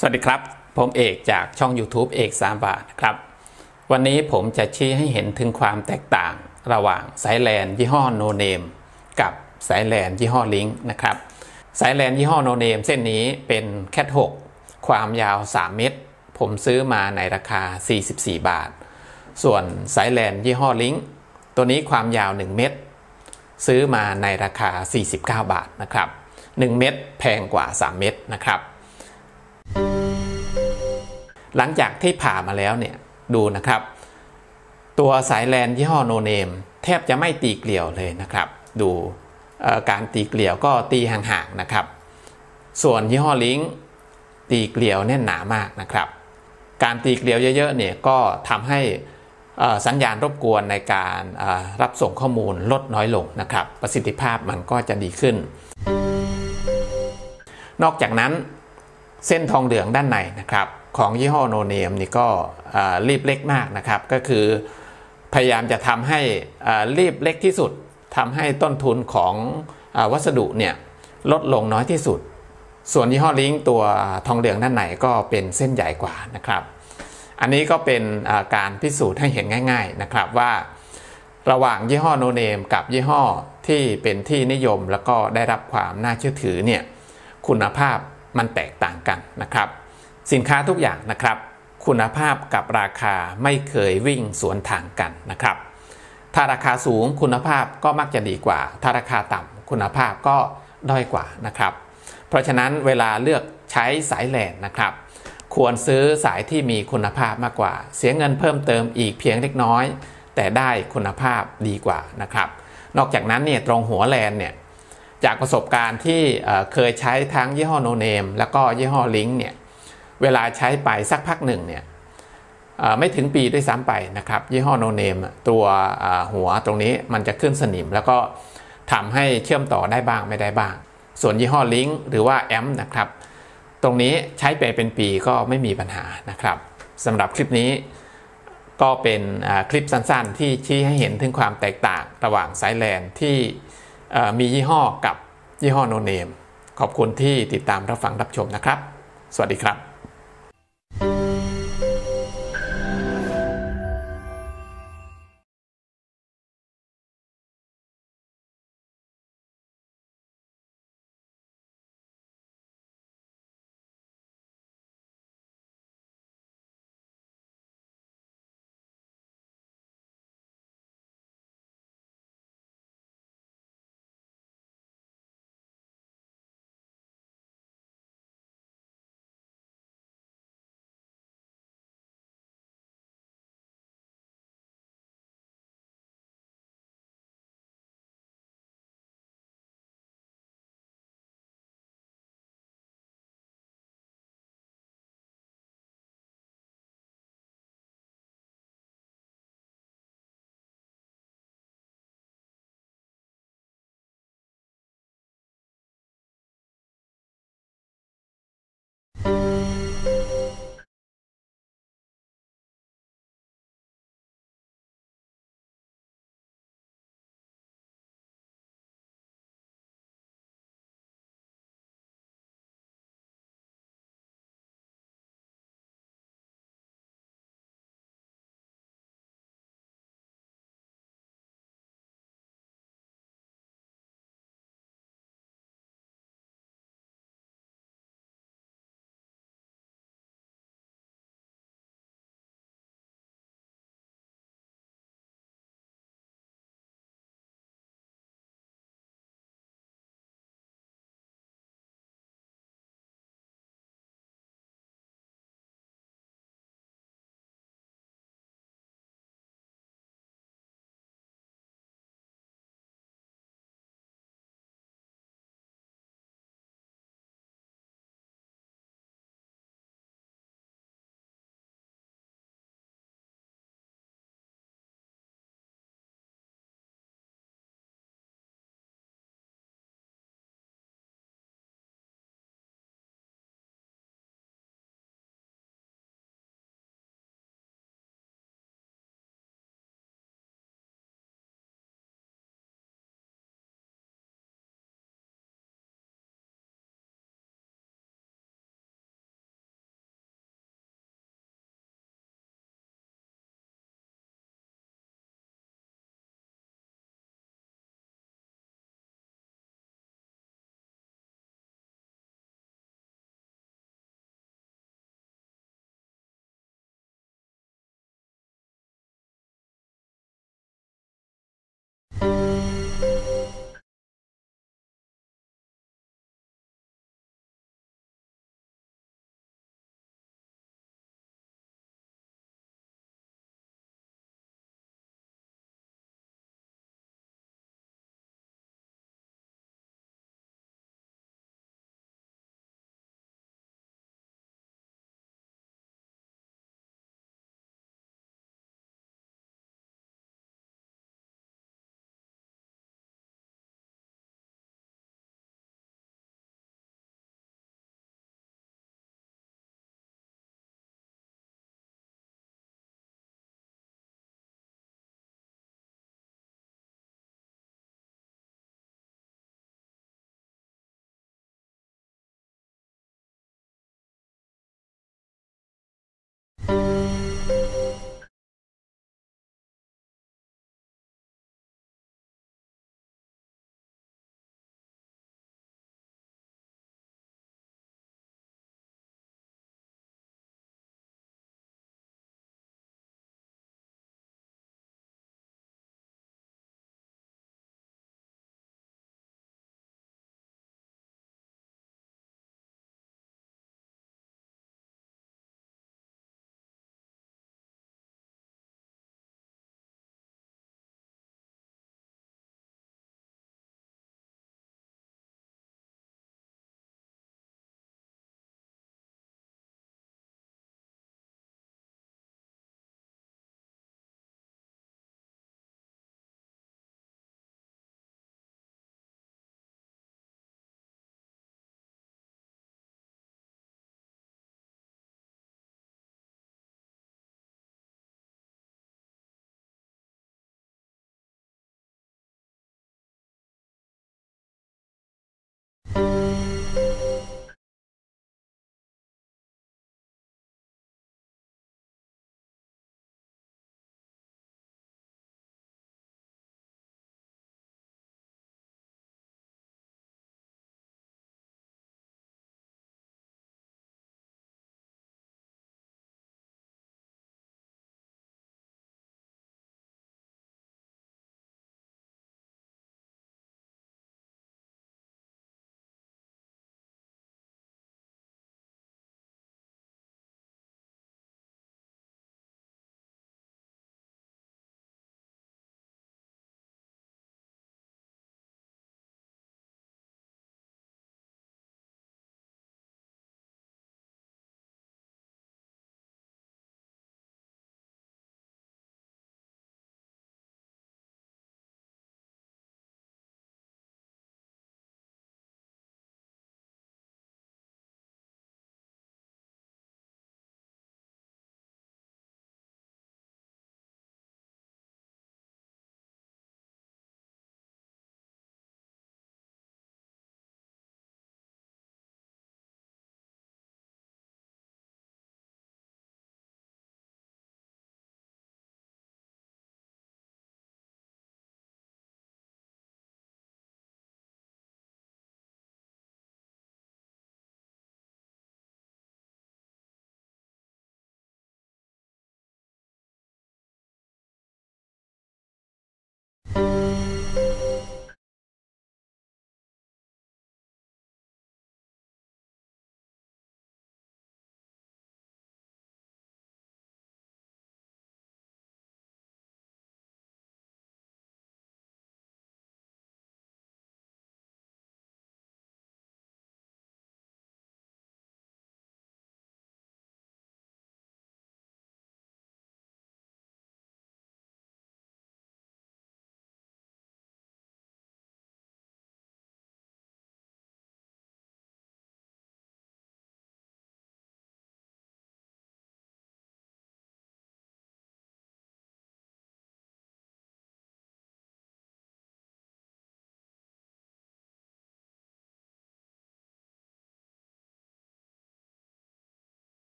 สวัสดีครับ ผมเอกจากช่อง YouTube เอกสามบาทครับ วันนี้ผมจะชี้ให้เห็นถึงความแตกต่างระหว่างสายแลนยี่ห้อโนเนมกับสายแลนยี่ห้อลิงก์นะครับสายแลนยี่ห้อโนเนมเส้นนี้เป็นแคท6ความยาว 3 เมตร ผมซื้อมาในราคา 44 บาท ส่วนสายแลนยี่ห้อลิงก์ตัวนี้ความยาว 1 เมตร ซื้อมาในราคา 49 บาทนะครับ 1 เม็ดแพงกว่า 3 เม็ดนะครับ หลังจากที่ผ่ามาแล้วเนี่ยดูนะครับ ตัวสายแลนยี่ห้อโนเนมแทบจะไม่ตีเกลียวเลยนะครับ ดูการตีเกลียวก็ตีห่างๆนะครับ ส่วนยี่ห้อลิงตีเกลียวแน่นหนามากนะครับ การตีเกลียวเยอะๆเนี่ยก็ทำให้สัญญาณรบกวนในการรับส่งข้อมูลลดน้อยลงนะครับ ประสิทธิภาพมันก็จะดีขึ้น นอกจากนั้นเส้นทองเหลืองด้านในนะครับ ของยี่ห้อโนเนมนี่ก็รีบเล็กมากนะครับ ก็คือพยายามจะทำให้รีบเล็กที่สุดทำให้ต้นทุนของวัสดุเนี่ยลดลงน้อยที่สุด ส่วนยี่ห้อลิงตัวทองเหลืองด้านในก็เป็นเส้นใหญ่กว่านะครับ อันนี้ก็เป็นการพิสูจน์ให้เห็นง่าย ๆนะครับว่า ระหว่างยี่ห้อโนเนมกับยี่ห้อที่เป็นที่นิยมแล้วก็ได้รับความน่าเชื่อถือเนี่ยคุณภาพมันแตกต่างกันนะครับ สินค้าทุกอย่างนะครับ คุณภาพกับราคาไม่เคยวิ่งสวนทางกันนะครับ ถ้าราคาสูงคุณภาพก็มักจะดีกว่า ถ้าราคาต่ำคุณภาพก็ด้อยกว่านะครับ เพราะฉะนั้นเวลาเลือกใช้สายแลนนะครับ ควรซื้อสายที่มีคุณภาพมากกว่า เสียเงินเพิ่มเติมอีกเพียงเล็กน้อย แต่ได้คุณภาพดีกว่านะครับ นอกจากนั้นเนี่ยตรงหัวแลนเนี่ยจากประสบการณ์ที่เคยใช้ทั้งยี่ห้อโนเนมแล้วก็ยี่ห้อลิงก์เนี่ย เวลาใช้ไปสักพักหนึ่งเนี่ยไม่ถึงปีด้วยซ้ำไปนะครับ ยี่ห้อโนเนมตัวหัวตรงนี้มันจะขึ้นสนิม แล้วก็ทำให้เชื่อมต่อได้บ้างไม่ได้บ้าง ส่วนยี่ห้อลิงก์หรือว่าแอมนะครับ ตรงนี้ใช้ไปเป็นปีก็ไม่มีปัญหานะครับสำหรับคลิปนี้ก็เป็นคลิปสั้นๆ ที่ชี้ให้เห็นถึงความแตกต่างระหว่างสายแลนที่มียี่ห้อกับยี่ห้อโนเนม ขอบคุณที่ติดตามรับฟังรับชมนะครับ สวัสดีครับ